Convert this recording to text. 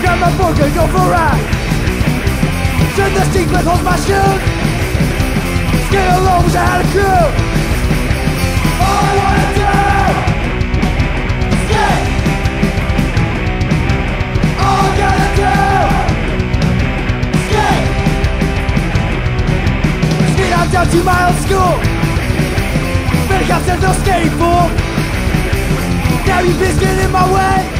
Grab my book and go for a ride. Turn the but hold my shoe My old school. Better come send no fool now you've been in my way